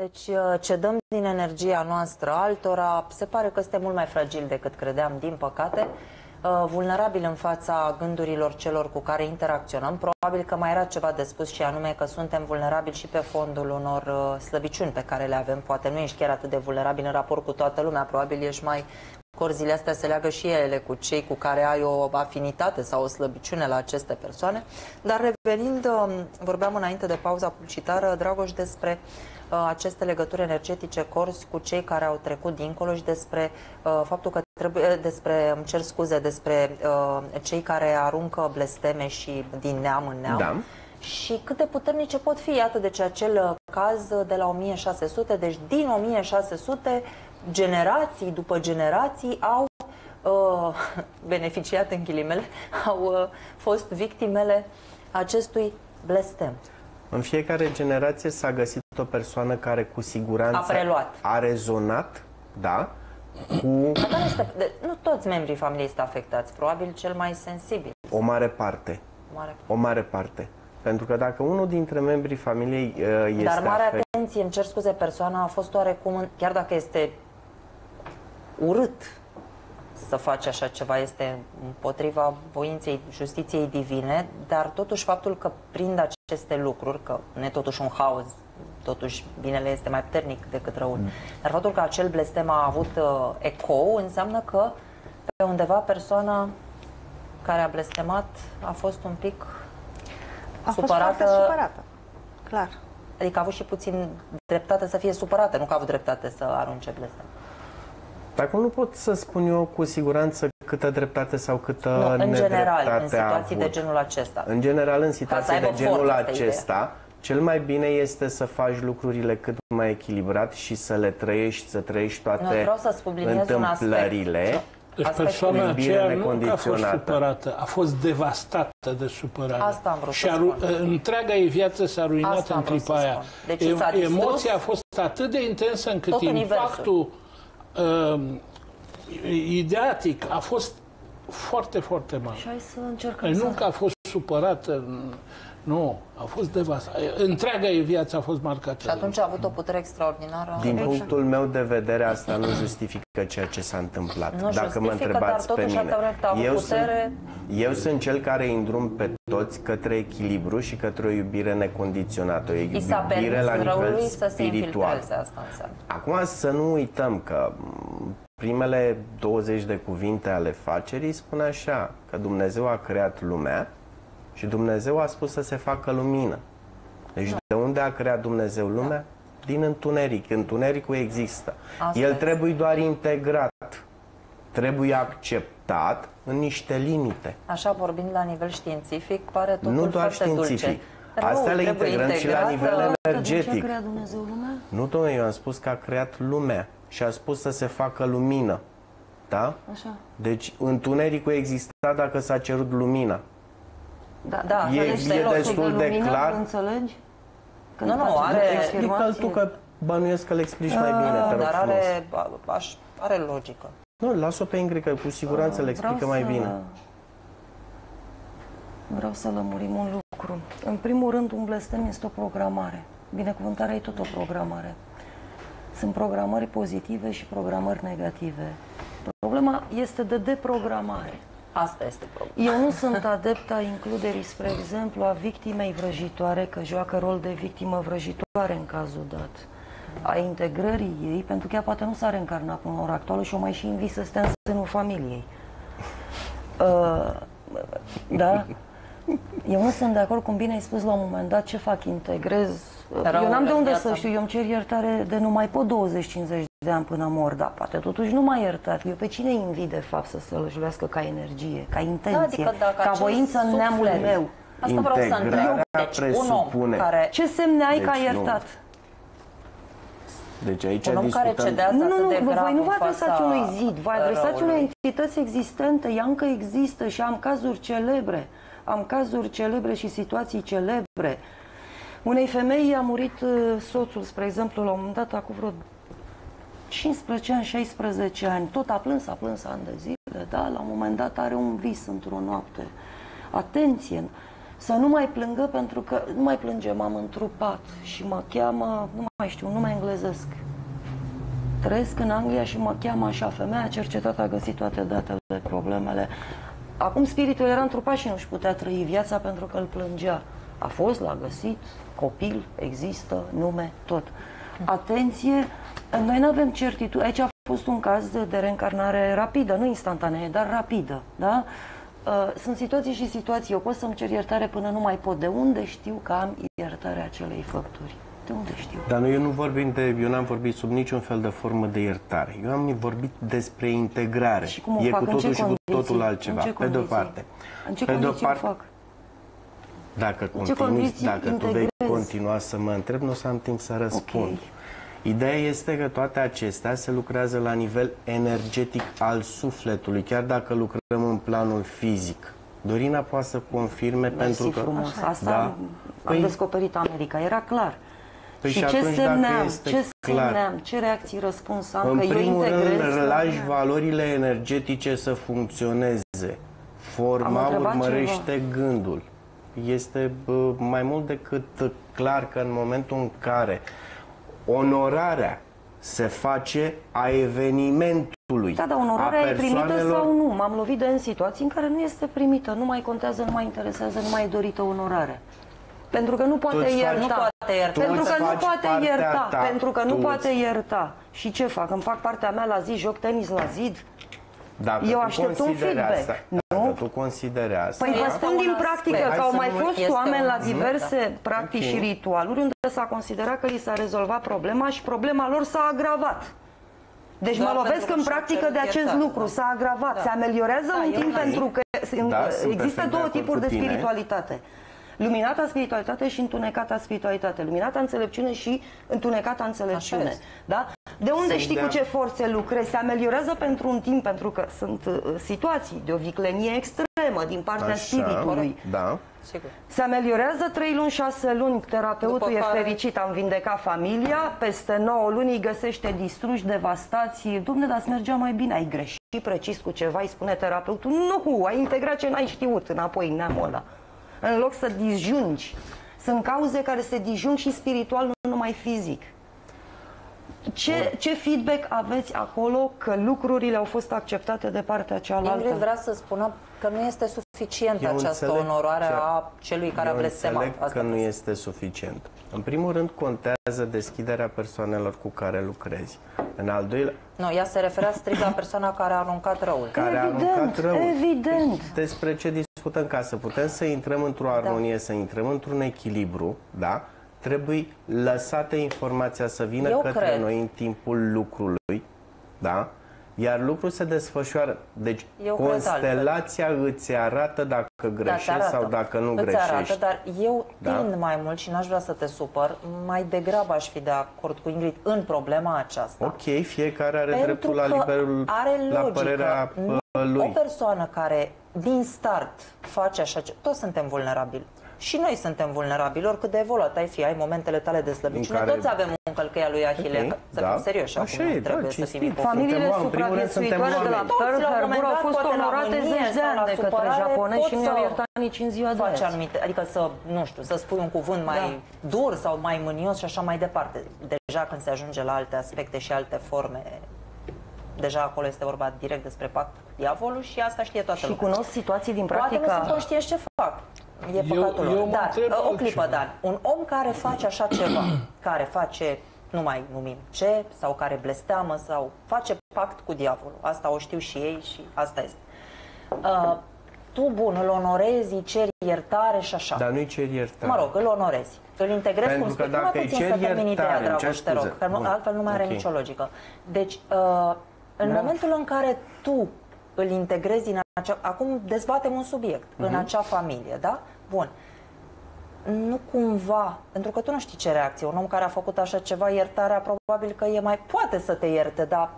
Deci uh, ce dăm din energia noastră altora, se pare că suntem mult mai fragili decât credeam, din păcate, uh, vulnerabil în fața gândurilor celor cu care interacționăm. Probabil că mai era ceva de spus și anume că suntem vulnerabili și pe fondul unor uh, slăbiciuni pe care le avem. Poate nu ești chiar atât de vulnerabil în raport cu toată lumea, probabil ești mai corzile astea se leagă și ele cu cei cu care ai o afinitate sau o slăbiciune la aceste persoane. Dar revenind, um, vorbeam înainte de pauza publicitară, Dragoș, despre uh, aceste legături energetice corzi cu cei care au trecut dincolo și despre uh, faptul că trebuie, despre, îmi cer scuze, despre uh, cei care aruncă blesteme și din neam în neam. Da. Și cât de puternice pot fi, iată, deci acel uh, caz de la 1600, deci din 1600 generații după generații au uh, beneficiat în ghilimele, au uh, fost victimele acestui blestem. În fiecare generație s-a găsit o persoană care cu siguranță A preluat. a rezonat, da, cu Dar care este, de, nu toți membrii familiei sunt afectați, probabil cel mai sensibil. o mare parte. Mare. O mare parte. Pentru că dacă unul dintre membrii familiei uh, este Dar mare afect- atenție, îmi cer scuze, persoana a fost oarecum, chiar dacă este urât să faci așa ceva, este împotriva voinței justiției divine, dar totuși faptul că prind aceste lucruri, că nu e totuși un haos, totuși binele este mai puternic decât răul, mm. dar faptul că acel blestem a avut uh, ecou înseamnă că pe undeva persoana care a blestemat a fost un pic A fost supărată, foarte supărată. Clar. adică a avut și puțin dreptate să fie supărată, nu că a avut dreptate să arunce blestem. Dacă nu pot să spun eu cu siguranță câtă dreptate sau câtă Nu, în general, nedreptate în a situații avut. de genul acesta. În general, în situații aibă de genul forță, asta e acesta, cel mai bine este să faci lucrurile cât mai echilibrat și să le trăiești, să trăiești toate Nu, vreau să subliniez un aspect. întâmplările. Deci Aspectul persoana iubirii aceea nu că a fost necondiționată. supărată, a fost devastată de supărare. Asta am vrut și să aru- spun. întreaga ei viață s-a ruinat Asta am în vrut clipa să aia. spun. Deci E- s-a distrus Emoția a fost atât de intensă încât tot universul. impactul uh, ideatic a fost foarte, foarte mare. Și hai să încercăm Deci nu să... că a fost supărată, nu, a fost devastată. Întreaga ei viață a fost marcată. Și atunci a avut o putere extraordinară. Din punctul meu de vedere, asta nu justifică ceea ce s-a întâmplat. Nu Dacă mă justifică, întrebați dar pe totuși mine. atâta vreme cât a avut Eu putere- sunt, eu sunt cel care îi îndrum pe toți către echilibru și către o iubire necondiționată, o I s-a iubire permis la nivel răului să se spiritual. infiltreze, asta înseamnă. Acum să nu uităm că m, primele 20 de cuvinte ale facerii spun așa, că Dumnezeu a creat lumea și Dumnezeu a spus să se facă lumină. Deci de unde a creat Dumnezeu lumea? Din întuneric. Întunericul există. Asta El este. trebuie doar integrat, trebuie acceptat în niște limite. Așa vorbind la nivel științific, pare totul Nu doar foarte dulce. științific. Răul Astea le trebuie integrăm și la integrat, nivel uh, Că de ce a energetic. creat Dumnezeu lumea? Nu, domnule, eu am spus că a creat lumea și a spus să se facă lumină. Da? Așa. Deci întunericul exista dacă s-a cerut lumina. Da, Da, E- înțelegi, e logic. destul de lumină, clar. Înțelegi? Când Nu, nu, faci are- niște Adică afirmații- tu că bănuiesc că le explici mai bine, te rog Dar frumos. are, a- aș, are logică. Nu, las-o pe Ingrid, că cu siguranță le explică Vreau mai să- bine. Vreau să lămurim un lucru. În primul rând, un blestem este o programare. Binecuvântarea e tot o programare. Sunt programări pozitive și programări negative. Problema este de deprogramare. Asta este problema. Eu nu sunt adepta includerii, spre exemplu, a victimei vrăjitoare, că joacă rol de victimă vrăjitoare în cazul dat, a integrării ei, pentru că ea poate nu s-a reîncarnat până la ora actuală și o mai și invit să stea în sânul familiei. Uh, da? Eu nu sunt de acord cum bine ai spus la un moment dat ce fac, integrez. Răul eu n-am de în unde viața să știu, eu îmi cer iertare de nu mai pot 20-50 de ani până mor, dar poate totuși nu mai iertat. Eu pe cine invit de fapt să sălăjulească ca energie, ca intenție, adică dacă ca acel voință în neamul suflet- meu? Asta vreau să întreb. Integrarea Deci, un om presupune- care, Ce semne ai că ai Deci nu. iertat? Deci aici un om care discutăm... cedează Nu, nu, atât de nu, grav voi nu vă în adresați fața unui zid, vă adresați răului. unei entități existente, ea încă există și am cazuri celebre. Am cazuri celebre și situații celebre. Unei femei a murit uh, soțul, spre exemplu, la un moment dat, acum vreo 15 ani, 16 ani, tot a plâns, a plâns ani de zile, da, la un moment dat are un vis într-o noapte. Atenție! să nu mai plângă pentru că nu mai plânge, m-am întrupat și mă cheamă, nu mai știu, un nume englezesc. Trăiesc în Anglia și mă cheamă așa, femeia a cercetat, a găsit toate datele, problemele. Acum spiritul era întrupat și nu-și putea trăi viața pentru că îl plângea. A fost, l-a găsit, copil, există, nume, tot. Atenție, noi nu avem certitudine. Aici a fost un caz de, de reîncarnare rapidă, nu instantanee, dar rapidă. Da? Uh, sunt situații și situații. Eu pot să-mi cer iertare până nu mai pot. De unde știu că am iertarea acelei făpturi? De unde știu? Dar noi eu nu vorbim de, eu n-am vorbit sub niciun fel de formă de iertare. Eu am vorbit despre integrare. Și cum o e fac? cu În totul ce și cu condiții? totul altceva. În ce Pe de o condiții? parte. În ce Pe de o condiții o parte, fac? Dacă În ce continui, condiții dacă tu vei integrezi? continua să mă întreb, nu o să am timp să răspund. Ok. Ideea este că toate acestea se lucrează la nivel energetic al sufletului, chiar dacă lucrăm în planul fizic. Dorina poate să confirme pentru Mersi că... frumos. Asta Da. am, Păi- am descoperit America. Era clar. Păi și, și ce atunci, dacă semneam, este ce clar- semneam, ce reacții răspuns am, În că eu primul integrez... rând, lași valorile energetice să funcționeze. Am Forma întrebat urmărește gândul. Este bă, mai mult decât clar că în momentul în care onorarea se face a evenimentului, Da, dar onorarea a e primită persoanelor- sau nu? M-am lovit de în situații în care nu este primită, nu mai contează, nu mai interesează, nu mai e dorită onorare. Pentru că nu poate Tu îți faci- ierta. Nu poate ierta. Pentru Tu că îți nu faci poate partea ierta. ta. Pentru că nu Tu poate îți- ierta. Și ce fac? Îmi fac partea mea la zi, joc tenis la zid? Dacă Eu tu aștept un consideri feedback, Asta, nu? Dacă tu consideri asta... Păi vă Este spun un din aspect. practică Hai că au să mai nu- fost este oameni un la aspect, diverse da. practici Ok. și ritualuri unde s-a considerat că li s-a rezolvat problema și problema lor s-a agravat. Deci Doar mă lovesc pentru că în și-au practică cerut de acest iertare, lucru, da. s-a agravat, Da. se ameliorează Da, un e timp un aspect. pentru că Da, sunt există perfect de două acord tipuri cu de tine. spiritualitate. Luminata spiritualitate și întunecata spiritualitate. Luminata înțelepciune și întunecata înțelepciune. Așa este. Da? De unde Sunt știi de cu a- ce forțe lucrezi? Se ameliorează pentru un timp, pentru că sunt uh, situații de o viclenie extremă din partea Așa, spiritului. Da. Sigur. Se ameliorează 3 luni, 6 luni, terapeutul După e care- fericit, am vindecat familia, peste 9 luni îi găsește distruși, devastați. Domne, dar îți mergea mai bine, ai greșit precis cu ceva, îi spune terapeutul. Nu, ai integrat ce n-ai știut înapoi în neamul ăla. În loc să disjungi. Sunt cauze care se disjung și spiritual, nu numai fizic. Ce, ce feedback aveți acolo că lucrurile au fost acceptate de partea cealaltă? Ingrid vrea să spună că nu este suficientă Eu această înțeleg onorare ce- a celui care a Eu blestemat. înțeleg Asta că nu vreau să- este suficient. În primul rând, contează deschiderea persoanelor cu care lucrezi. În al doilea, Nu, ea se referea strict la persoana care a aruncat răul. care a Evident, aruncat rău. evident. Despre ce discutăm ca să putem să intrăm într-o armonie, să intrăm într-un echilibru, da? Trebuie lăsată informația să vină Eu către cred. noi în timpul lucrului, da? Iar lucrul se desfășoară. Deci Eu cred constelația îți arată dacă Da, greșești ți arată. sau dacă nu Îți greșești. arată, dar eu Da? tind mai mult și n-aș vrea să te supăr, mai degrabă aș fi de acord cu Ingrid în problema aceasta. Ok, fiecare are Pentru dreptul la că liberul, are la logică. părerea Nu- uh, lui. O persoană care din start face așa ce... Toți suntem vulnerabili. Și noi suntem vulnerabili, oricât de evoluat ai fi, ai momentele tale de slăbiciune. În care- Toți avem un călcăia lui Ahile, Ok, că- să da. fim serioși Așa acum, e, nu da, trebuie să cinstit. fim ipocriți. Familiile Suntem oameni, în primul rând, suntem supraviețuitoare de la oameni. Pearl Toți, la un Harbor moment au dat, fost poate la onorate mânie zeci de sau ani la de către supărare, japonezi și poți nu i-au să iertat nici în ziua de Face azi. anumite, adică să, nu știu, să spui un cuvânt mai dur sau mai mânios și așa mai departe. Deja când se ajunge la alte aspecte și alte forme, deja acolo este vorba direct despre pact cu diavolul și asta știe toată Și lumea. cunosc situații din Poate nu sunt practica. conștienți ce fac. E Eu- păcatul lor. eu mă Dar, întreb o altceva. clipă, Dan. Un om care face așa ceva, care face, nu mai numim ce, sau care blesteamă, sau face pact cu diavolul. Asta o știu și ei și asta este. Uh, tu, bun, îl onorezi, îi ceri iertare și așa. Dar nu-i cer iertare. Mă rog, îl onorezi. Îl integrezi Pentru cum că spui. dacă Numai îi puțin cer să termin ideea, iertare, îmi cer Dragoș, te rog, scuze. că nu, Bun. altfel nu mai are Ok. nicio logică. Deci, uh, în Da. momentul în care tu îl integrezi în acea... Acum dezbatem un subiect, în Mhm. acea familie, da? Bun. Nu cumva, pentru că tu nu știi ce reacție, un om care a făcut așa ceva, iertarea probabil că e mai... Poate să te ierte, dar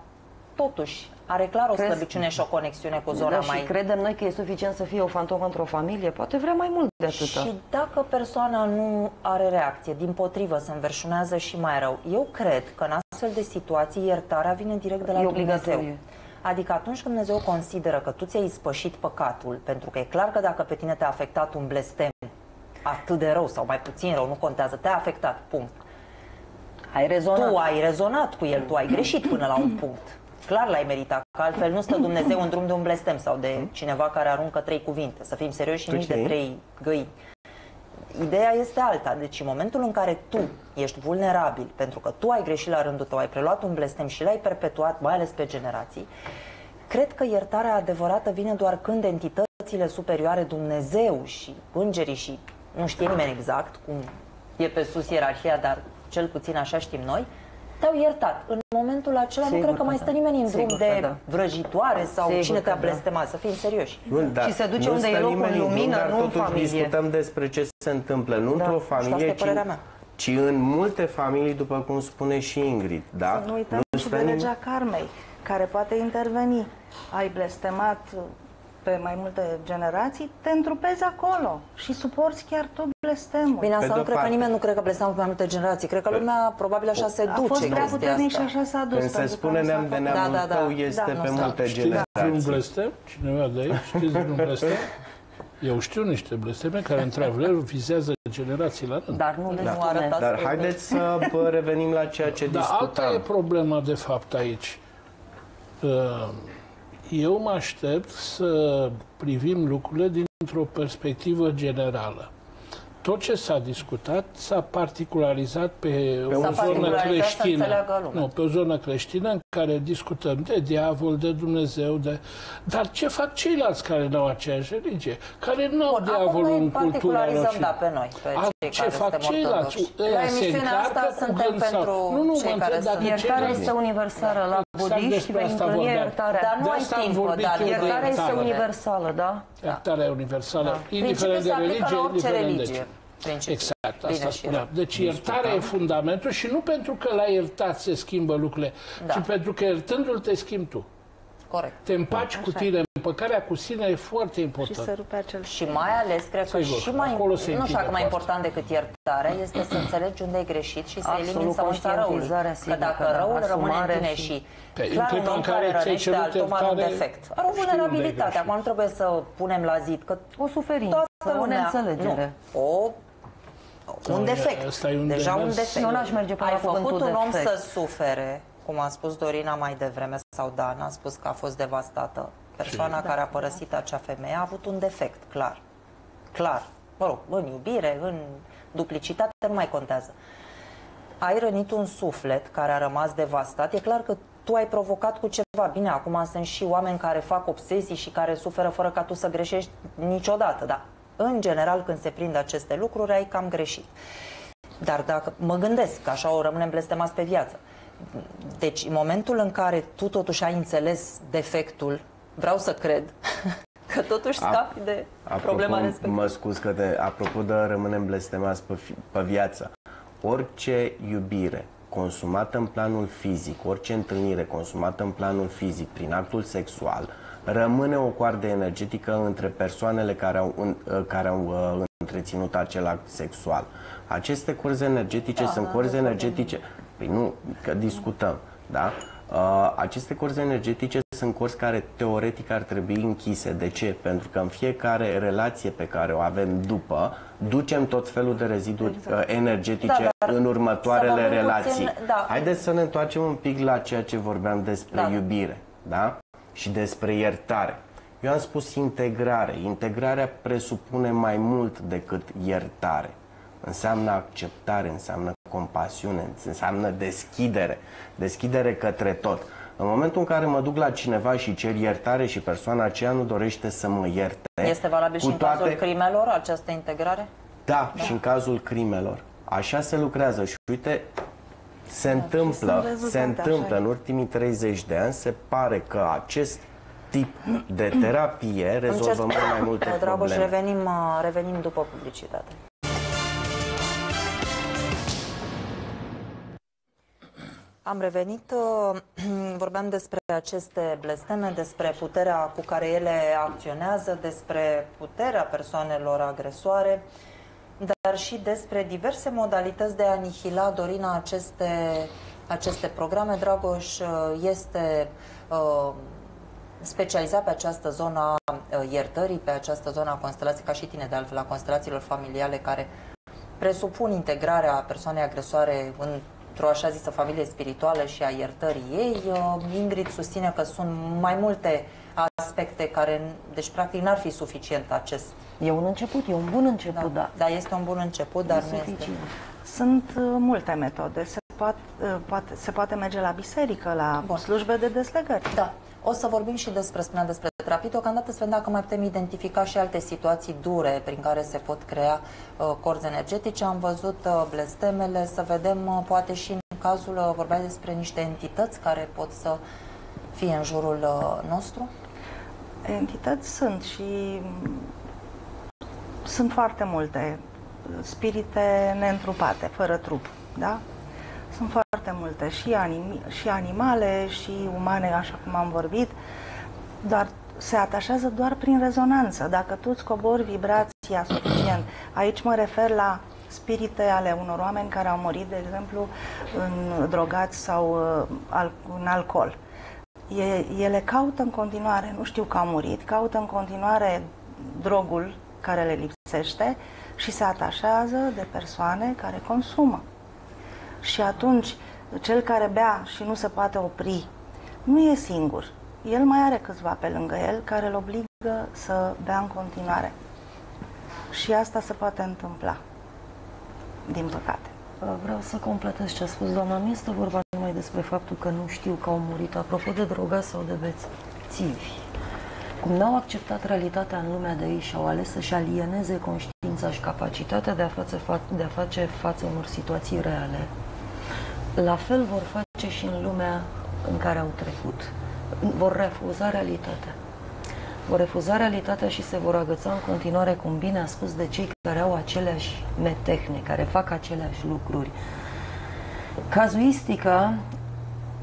totuși are clar o Crezi- slăbiciune și o conexiune cu zona Da, mai... și credem noi că e suficient să fie o fantomă într-o familie. Poate vrea mai mult de atâta. Și dacă persoana nu are reacție, din potrivă se înverșunează și mai rău, eu cred că în astfel de situații iertarea vine direct de la E Dumnezeu. obligatorie. Adică atunci când Dumnezeu consideră că tu ți-ai ispășit păcatul, pentru că e clar că dacă pe tine te-a afectat un blestem, atât de rău sau mai puțin rău, nu contează, te-a afectat, punct. Ai rezonat. Tu ai rezonat cu el, tu ai greșit până la un punct. Clar l-ai meritat, că altfel nu stă Dumnezeu în drum de un blestem sau de cineva care aruncă trei cuvinte. Să fim serioși și Tu nici de știi? trei găini. Ideea este alta. Deci în momentul în care tu ești vulnerabil, pentru că tu ai greșit la rândul tău, ai preluat un blestem și l-ai perpetuat, mai ales pe generații, cred că iertarea adevărată vine doar când entitățile superioare, Dumnezeu și îngerii și nu știe nimeni exact cum e pe sus ierarhia, dar cel puțin așa știm noi, te-au iertat. În momentul acela Sigur nu cred că că mai da. stă nimeni în Sigur drum că de da. vrăjitoare sau Sigur cine te-a că da. blestemat, să fim serioși. Nu, dar Și se duce nu unde e stă locul nimeni în drum, lumină, dar nu în totuși familie. discutăm despre ce se întâmplă, nu într-o și asta familie, e ci, părerea mea. ci în multe familii, după cum spune și Ingrid. Da? Să nu uităm și stă de nimeni- legea karmei, care poate interveni. Ai blestemat pe mai multe generații, te întrupezi acolo și suporți chiar tot blestemul. Bine, asta de-o nu cred că parte. nimeni nu cred că blestemul pe mai multe generații. Cred că lumea probabil așa se a duce fost prea chestia puternic și asta. așa s-a dus. Când se pentru că spune nu s-a neam de făcut. neamul Da, da, da. tău, este Da, pe nu multe Știți vreun generații. blestem? Cineva de aici? Știți vreun blestem? Eu știu niște blesteme care, într-adevăr, vizează generații la rând. Dar nu le Nu spune. arătați Dar pe haideți să bă, revenim la ceea ce Dar alta e discutam. problema, de fapt, aici. Uh, Eu mă aștept să privim lucrurile dintr-o perspectivă generală. Tot ce s-a discutat s-a particularizat pe, S-a o zonă particularizat să creștină. înțeleagă lumea. Nu, pe o zonă creștină în care discutăm de diavol, de Dumnezeu, de... Dar ce fac ceilalți care nu au aceeași religie? Care nu au Bun, acum diavolul noi în cultura particularizăm, lor? și- da, pe noi, pe A, cei ce care fac suntem ceilalți? ortodoxi. Ăia La se emisiunea asta încarcă cu suntem gând sau- pentru Nu, nu, mă cei care întreb dacă sunt... Iertarea ceilalți- este universală la Exact budiști, despre vei asta întâlni vorbeam. iertarea. Dar nu De ai asta am timp, vorbit dar eu de Iertarea este iertare. universală, da? Iertarea universală, indiferent Principiul de se aplică religie, la orice indiferent de religie. ce. Principiul. Exact, Bine asta și spuneam. rău. Deci iertarea e fundamentul și nu pentru că la iertat se schimbă lucrurile, Da. ci pentru că iertându-l te schimbi tu. Corect. Te împaci cu tine. Împăcarea cu sine e foarte Și important. să rupe acel Și mai ales, cred că Sigur, și mai, acolo se nu știu închide dacă mai poarta. important decât iertarea, este să înțelegi unde ai greșit și să Absolut, elimini sămânța răului. conștientizarea, Că sigur dacă că da, răul rămâne în asumare tine și- și, Pe- în clar un clipa om în care care ți-ai rănește, cerut alt om are un iertare, defect. Are o știi unde ai vulnerabilitate. greșit. Acum nu trebuie să punem la zid că O suferință, toată o lumea... neînțelegere. Nu, o, un e- defect. ăsta e un Deja un demers. defect. Eu n-aș merge până Ai la făcut cuvântul un om defect. să sufere, cum a spus Dorina mai devreme, sau Dan a spus că a fost devastată. Persoana care a părăsit acea femeie a avut un defect, clar. Clar. Mă rog, în iubire, în duplicitate, nu mai contează. Ai rănit un suflet care a rămas devastat. E clar că tu ai provocat cu ceva. Bine, acum sunt și oameni care fac obsesii și care suferă fără ca tu să greșești niciodată, dar în general când se prind aceste lucruri ai cam greșit. Dar dacă mă gândesc că așa o rămânem blestemați pe viață. Deci, în momentul în care tu totuși ai înțeles defectul, vreau să cred că totuși scapi de problema Apropo, respectivă. mă scuz că de, apropo de rămânem blestemați pe, fi- pe viață, orice iubire consumată în planul fizic, orice întâlnire consumată în planul fizic prin actul sexual, rămâne o coardă energetică între persoanele care au, în, care au uh, întreținut acel act sexual. Aceste corzi energetice sunt corzi energetice. Păi nu, că discutăm, da? Uh, aceste corzi energetice sunt corzi care teoretic ar trebui închise. De ce? Pentru că în fiecare relație pe care o avem după, ducem tot felul de reziduri uh, energetice Da, dar în să următoarele vorbim relații. puțin- da. Haideți să ne întoarcem un pic la ceea ce vorbeam despre Da. iubire, da? Și despre iertare. Eu am spus integrare. Integrarea presupune mai mult decât iertare. Înseamnă acceptare, înseamnă compasiune, înseamnă deschidere. Deschidere către tot. În momentul în care mă duc la cineva și cer iertare și persoana aceea nu dorește să mă ierte, Este valabil și cu în cazul crimelor această integrare? da, și în cazul crimelor. Așa se lucrează și uite, se sunt întâmplă, rezultate, se așa întâmplă e. în ultimii 30 de ani, se pare că acest tip de terapie rezolvă mult mai multe Dragoș, probleme. revenim, uh, revenim după publicitate. Am revenit, uh, vorbeam despre aceste blesteme, despre puterea cu care ele acționează, despre puterea persoanelor agresoare, dar și despre diverse modalități de a anihila, Dorina, aceste, aceste programe. Dragoș uh, este uh, specializat pe această zonă a uh, iertării, pe această zonă a constelației, ca și tine de altfel, a constelațiilor familiale care presupun integrarea persoanei agresoare într-o așa zisă familie spirituală și a iertării ei. Uh, Ingrid susține că sunt mai multe aspecte care, deci practic n-ar fi suficient acest. E un început, e un bun început, da. Da, este un bun început, dar nu este. Sunt uh, multe metode. Se poate, uh, poate, se poate merge la biserică, la Bun. slujbe de deslegări. Da. O să vorbim și despre, spuneam despre terapie, deocamdată să vedem dacă mai putem identifica și alte situații dure prin care se pot crea uh, corzi energetice. Am văzut uh, blestemele, să vedem uh, poate și în cazul, uh, vorbeai despre niște entități care pot să fie în jurul uh, nostru. Entități sunt și mm, sunt foarte multe spirite neîntrupate, fără trup, da? Sunt foarte multe, și, anim- și animale, și umane, așa cum am vorbit, dar se atașează doar prin rezonanță. Dacă tu îți cobori vibrația suficient, aici mă refer la spirite ale unor oameni care au murit, de exemplu, în drogați sau uh, al- în alcool. E, ele caută în continuare, nu știu că au murit, caută în continuare drogul care le lipsește și se atașează de persoane care consumă. Și atunci, cel care bea și nu se poate opri, nu e singur. El mai are câțiva pe lângă el care îl obligă să bea în continuare. Și asta se poate întâmpla, din păcate. Vreau să completez ce a spus doamna. Nu este vorba numai despre faptul că nu știu că au murit, apropo de drogați sau de bețivi. Cum n-au acceptat realitatea în lumea de ei și au ales să-și alieneze conștiința și capacitatea de a, face fa- de a face față unor situații reale, la fel vor face și în lumea în care au trecut. Vor refuza realitatea. Vor refuza realitatea și se vor agăța în continuare, cum bine a spus, de cei care au aceleași metehne, care fac aceleași lucruri. Cazuistica,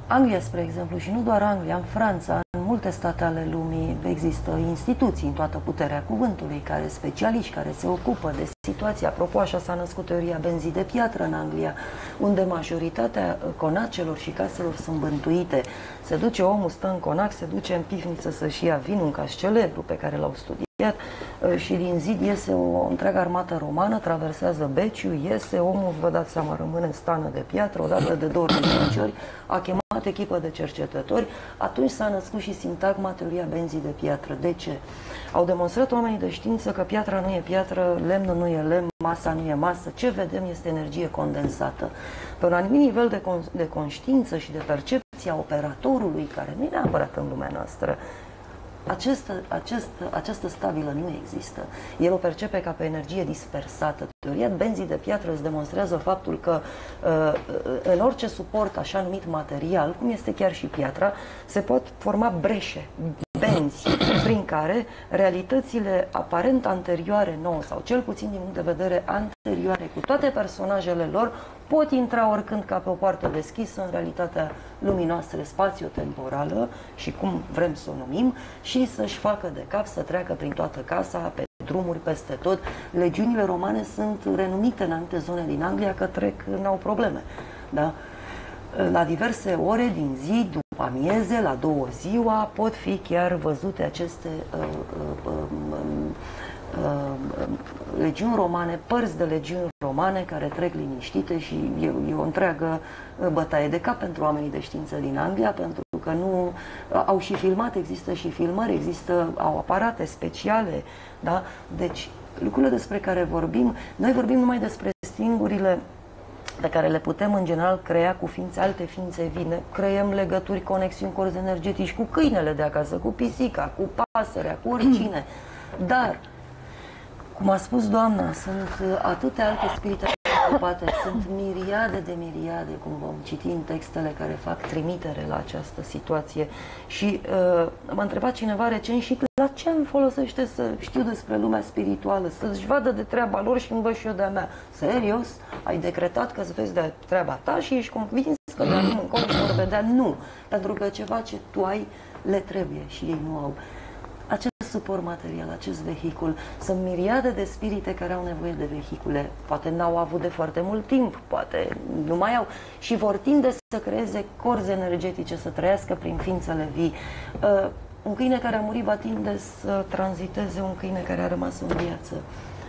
Anglia, spre exemplu, și nu doar Anglia, în Franța, în multe state ale lumii există instituții în toată puterea cuvântului, care specialiști, care se ocupă de situație. Apropo, așa s-a născut teoria benzii de piatră în Anglia, unde majoritatea conacelor și caselor sunt bântuite. Se duce omul, stă în conac, se duce în pivniță să-și ia vinul, un cas celebru pe care l-au studiat și din zid iese o întreagă armată romană, traversează Beciu, iese, omul, vă dați seama, rămâne în stană de piatră, odată de două ori, de cinci ori, a chemat echipă de cercetători, atunci s-a născut și sintagma teoria benzii de piatră. De ce? Au demonstrat oamenii de știință că piatra nu e piatră, lemnul nu e lemn, masa nu e masă, ce vedem este energie condensată. Pe un anumit nivel de, con- de conștiință și de percepție a operatorului, care nu e neapărat în lumea noastră, această, această, această stabilă nu există. El o percepe ca pe energie dispersată. Teoria benzii de piatră îți demonstrează faptul că uh, în orice suport așa numit material, cum este chiar și piatra, se pot forma breșe, benzi, prin care realitățile aparent anterioare nouă, sau cel puțin din punct de vedere anterioare, cu toate personajele lor, pot intra oricând ca pe o poartă deschisă în realitatea lumii noastre spațio-temporală și cum vrem să o numim și să-și facă de cap să treacă prin toată casa, pe drumuri, peste tot. Legiunile romane sunt renumite în anumite zone din Anglia că trec, n-au probleme. Da? La diverse ore din zi, după amieze, la două ziua, pot fi chiar văzute aceste uh, uh, uh, uh, legiuni romane, părți de legiuni romane care trec liniștite și e, e o întreagă bătaie de cap pentru oamenii de știință din Anglia, pentru că nu au și filmat, există și filmări, există, au aparate speciale, da? Deci, lucrurile despre care vorbim, noi vorbim numai despre stingurile pe care le putem în general crea cu ființe, alte ființe vine. Creăm legături, conexiuni, corzi energetici cu câinele de acasă, cu pisica, cu pasărea, cu oricine. Dar, cum a spus doamna, sunt atâtea alte spirite ocupate, sunt miriade de miriade, cum vom citi în textele care fac trimitere la această situație. Și uh, m-a întrebat cineva recent și la ce îmi folosește să știu despre lumea spirituală, să-și vadă de treaba lor și îmi văd și eu de-a mea. Serios? Ai decretat că să vezi de treaba ta și ești convins că de acum încolo își vor vedea? Nu. Pentru că ceva ce tu ai le trebuie și ei nu au acest suport material, acest vehicul. Sunt miriade de spirite care au nevoie de vehicule. Poate n-au avut de foarte mult timp, poate nu mai au și vor tinde să creeze corzi energetice, să trăiască prin ființele vii. Uh, Un câine care a murit va tinde să tranziteze un câine care a rămas în viață.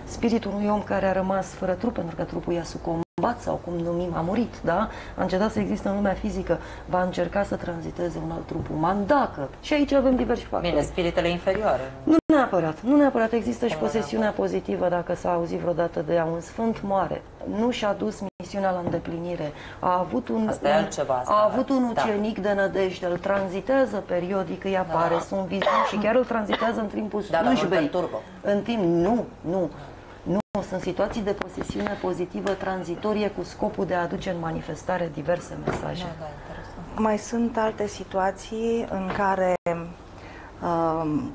Spiritul unui om care a rămas fără trup, pentru că trupul i-a sucombat sau cum numim, a murit, da? A încetat să existe în lumea fizică, va încerca să tranziteze un alt trup uman, dacă. Și aici avem diversi factori. Bine, spiritele inferioare. Nu neapărat, nu neapărat. Există și posesiunea pozitivă, dacă s-a auzit vreodată de ea. Un sfânt moare. Nu și-a dus misiunea la îndeplinire. A avut un, Asta e un- altceva, asta. a avut un Da. ucenic de nădejde, îl tranzitează periodic, îi apare, Da. sunt viziuni și chiar îl tranzitează în timpul Da, dar nu-l slujbei. perturbă. În timp, nu, nu. Nu, sunt situații de posesiune pozitivă tranzitorie cu scopul de a aduce în manifestare diverse mesaje. Da, interesant. Mai sunt alte situații în care um,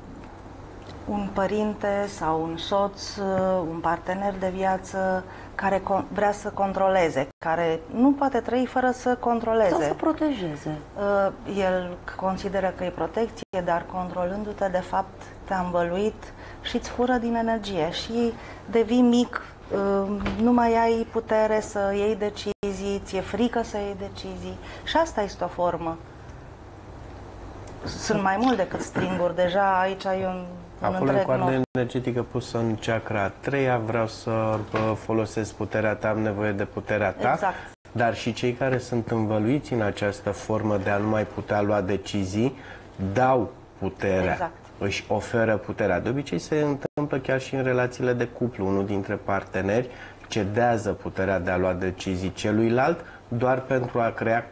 un părinte sau un soț, uh, un partener de viață care con- vrea să controleze, care nu poate trăi fără să Sau controleze. să protejeze. Uh, El consideră că e protecție, dar controlându-te, de fapt, te-a învăluit și îți fură din energie și devii mic, uh, nu mai ai putere să iei decizii, ți-e frică să iei decizii și asta este o formă. Sunt mai mult decât stringuri, deja aici ai un, un Acolo e întreg coarda nod. energetică pusă în chakra a treia, vreau să bă, folosesc puterea ta, am nevoie de puterea ta. Exact. Dar și cei care sunt învăluiți în această formă de a nu mai putea lua decizii, dau puterea, Exact. își oferă puterea. De obicei se întâmplă chiar și în relațiile de cuplu. Unul dintre parteneri cedează puterea de a lua decizii celuilalt doar pentru a crea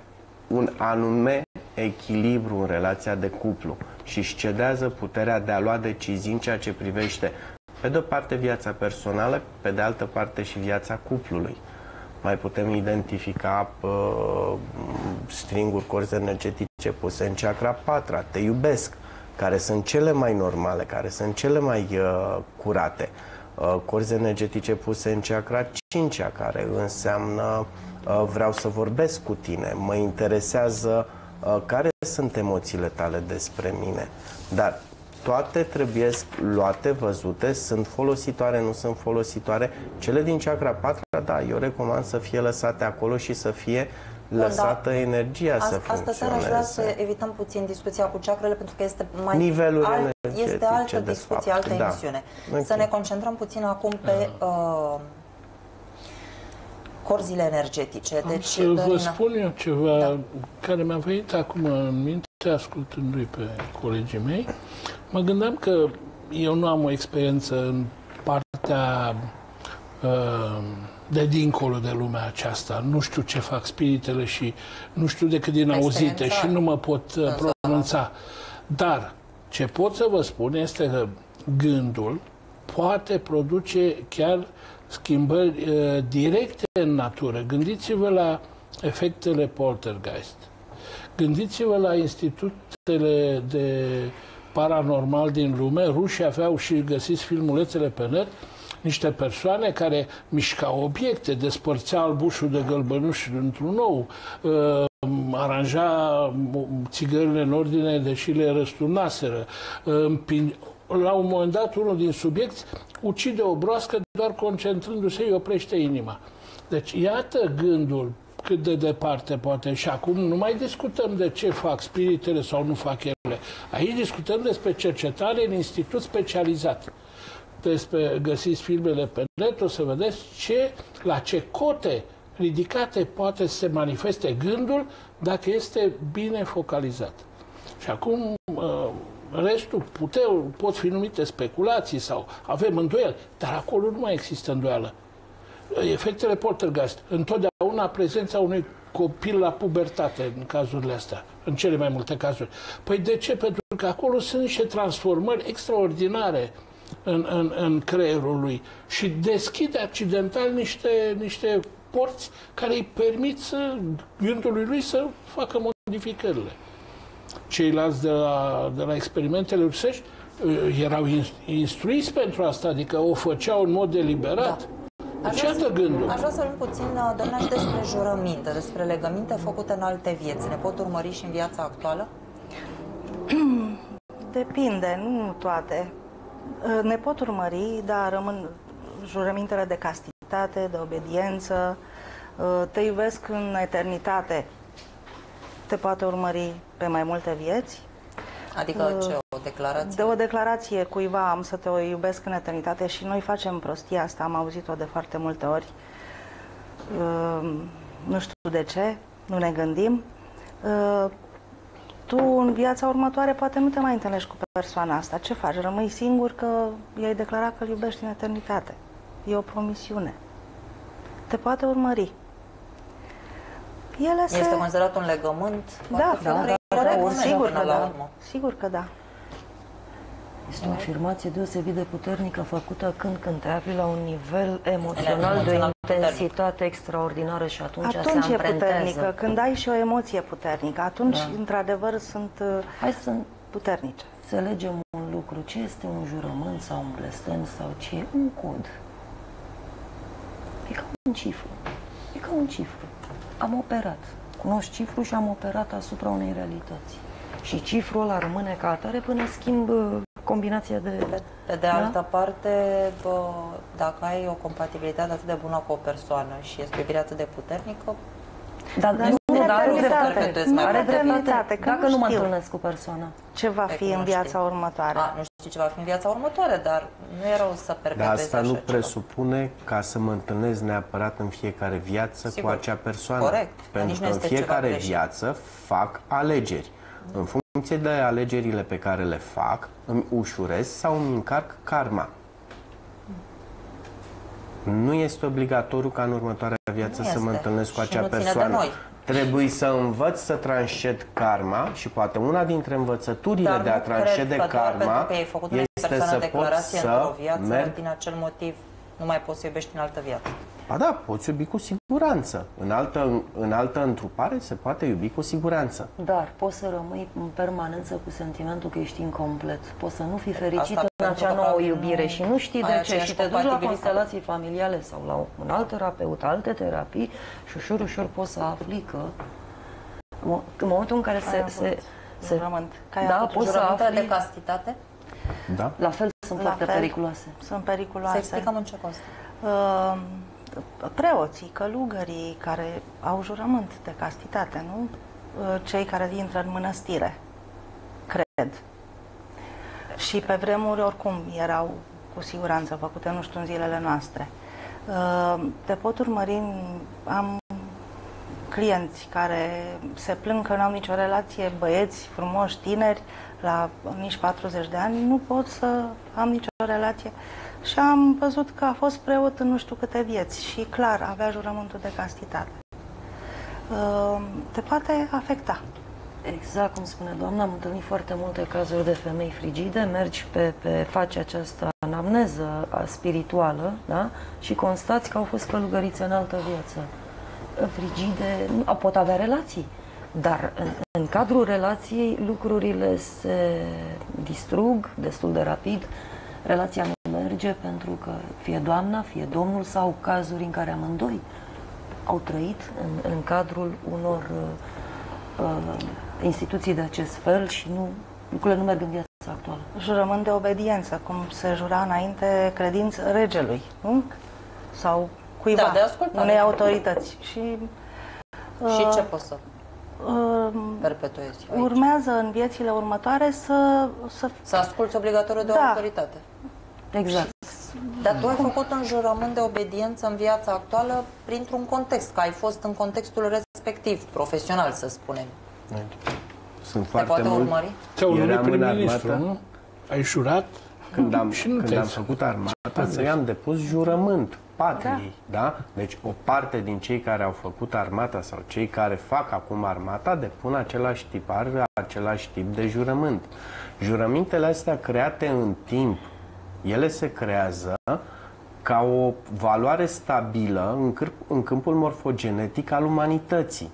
un anume echilibru în relația de cuplu și își cedează puterea de a lua decizii în ceea ce privește pe de o parte viața personală, pe de altă parte și viața cuplului. Mai putem identifica uh, stringuri, corzi energetice puse în chakra patra, te iubesc, care sunt cele mai normale, care sunt cele mai uh, curate. Uh, corzi energetice puse în chakra 5 care înseamnă uh, vreau să vorbesc cu tine, mă interesează uh, care sunt emoțiile tale despre mine. Dar toate trebuie luate, văzute, sunt folositoare, nu sunt folositoare. Cele din chakra 4, da, eu recomand să fie lăsate acolo și să fie lăsată energia să Asta, asta seara aș vrea să funcționeze. evităm puțin discuția cu ceacrele pentru că este mai Niveluri alt, este energetice, altă de discuție, fapt, altă da. emisiune. Ok. Să ne concentrăm puțin acum pe uh, corzile energetice. Am Deci, să vă Dorina, spun eu ceva Da. care mi-a venit acum în minte, ascultându-i pe colegii mei. Mă gândeam că eu nu am o experiență în partea uh, de dincolo de lumea aceasta. Nu știu ce fac spiritele și nu știu decât din auzite Experiența și nu mă pot uh, însă, pronunța. Dar ce pot să vă spun este că gândul poate produce chiar schimbări uh, directe în natură. Gândiți-vă la efectele poltergeist. Gândiți-vă la institutele de paranormal din lume. Rușii aveau și găsiți filmulețele pe net niște persoane care mișcau obiecte, despărțeau albușul de gălbănuș într-un nou, uh, aranja țigările în ordine deși le răsturnaseră, uh, împin- la un moment dat unul din subiecti ucide o broască doar concentrându-se îi oprește inima. Deci iată gândul cât de departe poate și acum nu mai discutăm de ce fac spiritele sau nu fac ele. Aici discutăm despre cercetare în institut specializat. Despre găsiți filmele pe net, o să vedeți ce, la ce cote ridicate poate să se manifeste gândul dacă este bine focalizat. Și acum uh, restul puteau, pot fi numite speculații sau avem îndoieli, dar acolo nu mai există îndoială. Efectele poltergeist, întotdeauna prezența unui copil la pubertate în cazurile astea, în cele mai multe cazuri. Păi de ce? Pentru că acolo sunt niște transformări extraordinare în, în, în creierul lui și deschide accidental niște, niște porți care îi permit să, gândului lui să facă modificările ceilalți de la, de la experimentele rusești uh, erau in- instruiți pentru asta, adică o făceau în mod deliberat. Aș Deci vrea să- iată gândul. Aș vrea să vorbim puțin, uh, doamna, și despre jurăminte, despre legăminte făcute în alte vieți. Ne pot urmări și în viața actuală? Depinde, nu toate. Uh, Ne pot urmări, dar rămân jurămintele de castitate, de obediență, uh, te iubesc în eternitate. Te poate urmări pe mai multe vieți. Adică ce, o declarație? De o declarație cuiva am să te o iubesc în eternitate și noi facem prostia asta, am auzit-o de foarte multe ori. Uh, nu știu de ce, nu ne gândim. Uh, tu în viața următoare poate nu te mai întâlnești cu persoana asta. Ce faci? Rămâi singur că i-ai declarat că îl iubești în eternitate. E o promisiune. Te poate urmări. Ele se... Este considerat un legământ? Da, da, da, da, sigur că da. Sigur că da. Este o afirmație deosebit de puternică făcută când, când te afli la un nivel emoțional de o intensitate extraordinară și atunci, atunci se e puternică, când ai și o emoție puternică, atunci da. într-adevăr sunt uh, Hai să puternice. Să legem un lucru, ce este un jurământ sau un blestem sau ce e un cod. E ca un cifru. E ca un cifru. Am operat. Cunosc cifru și am operat asupra unei realități. Și cifrul ăla rămâne ca atare până schimb uh, combinația de... Pe, pe de da? altă parte, bă, dacă ai o compatibilitate atât de bună cu o persoană și este o iubire atât de puternică, dar nu, nu, dar are dreptate. Nu are dreptate. Dacă nu mă întâlnesc cu persoana. Ce va fi în viața următoare? A, nu știu ce va fi în viața următoare, dar nu e rău să perpetuezi Dar asta nu ceva. presupune ca să mă întâlnesc neapărat în fiecare viață Sigur. cu acea persoană. Corect. Pentru că în fiecare viață fac alegeri. În funcție de alegerile pe care le fac, îmi ușurez sau îmi încarc karma. Nu este obligatoriu ca în următoarea viață să mă întâlnesc cu acea persoană. Trebuie să învăț să tranșed karma și poate una dintre învățăturile Dar de a tranșede karma este să pot să merg din acel motiv nu mai poți să iubești în altă viață. Ba da, poți iubi cu siguranță. În altă, în altă întrupare se poate iubi cu siguranță. Dar poți să rămâi în permanență cu sentimentul că ești incomplet. Poți să nu fii fericit Asta în acea nouă iubire nu... și nu știi de ce și te duci la constelații familiale sau la un alt terapeut, alte terapii și ușor, ușor poți să afli că în momentul în care se... se, se jurământ. Da, poți să afli... de castitate? Da. La fel sunt la foarte fel, periculoase. Sunt periculoase. Să explicăm în ce constă. Uh, preoții, călugării care au jurământ de castitate, nu? Uh, cei care intră în mănăstire, cred. Și pe vremuri, oricum, erau cu siguranță făcute, nu știu, în zilele noastre. Uh, te pot urmări, am clienți care se plâng că nu au nicio relație, băieți frumoși, tineri, la nici 40 de ani, nu pot să am nicio relație. Și am văzut că a fost preot în nu știu câte vieți și clar avea jurământul de castitate. Ehm, te poate afecta. Exact cum spune doamna, am întâlnit foarte multe cazuri de femei frigide, mergi pe, pe face această anamneză spirituală da? și constați că au fost călugărițe în altă viață. Frigide, pot avea relații, dar în, în cadrul relației lucrurile se distrug destul de rapid, relația nu merge pentru că fie doamna, fie domnul sau cazuri în care amândoi au trăit în, în cadrul unor uh, uh, instituții de acest fel și nu, lucrurile nu merg în viața actuală. Jurământ de obediență, cum se jura înainte credință regelui, nu? Sau cuiva, da, de unei autorități. Și, uh, și ce poți să perpetuezi aici. Urmează în viețile următoare să... Să, să asculți obligatoriu de da. autoritate. Exact. Dar tu ai făcut un jurământ de obediență în viața actuală printr-un context, că ai fost în contextul respectiv, profesional, să spunem. Sunt foarte poate mult... urmări? Ți-au numit prim-ministru, nu? Ai jurat când am, și nu când am făcut armata, să i-am depus jurământ patriei, da. da? Deci o parte din cei care au făcut armata sau cei care fac acum armata depun același tipar, același tip de jurământ. Jurămintele astea create în timp, ele se creează ca o valoare stabilă în, câmp, în câmpul morfogenetic al umanității.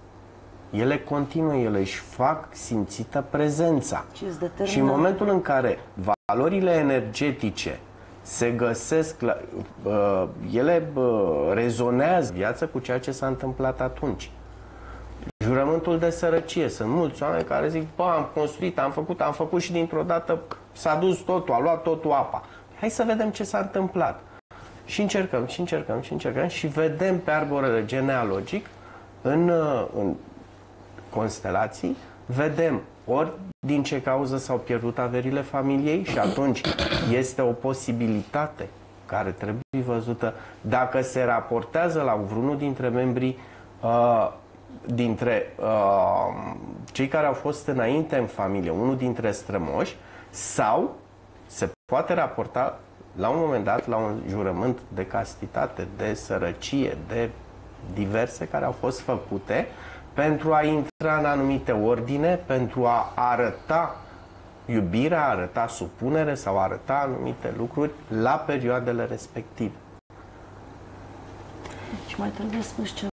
Ele continuă, ele își fac simțită prezența. Și, și în momentul în care valorile energetice se găsesc, la, uh, ele uh, rezonează viața cu ceea ce s-a întâmplat atunci. Jurământul de sărăcie. Sunt mulți oameni care zic, bă, am construit, am făcut, am făcut și dintr-o dată s-a dus totul, a luat totul apa. Hai să vedem ce s-a întâmplat. Și încercăm, și încercăm, și încercăm și vedem pe arborele genealogic în, în constelații vedem ori din ce cauză s-au pierdut averile familiei și atunci este o posibilitate care trebuie văzută dacă se raportează la vreunul dintre membrii uh, dintre uh, cei care au fost înainte în familie, unul dintre strămoși, sau se poate raporta la un moment dat la un jurământ de castitate, de sărăcie, de diverse care au fost făcute pentru a intra în anumite ordine, pentru a arăta iubirea, a arăta supunere sau a arăta anumite lucruri la perioadele respective. Și mai trebuie spus ceva.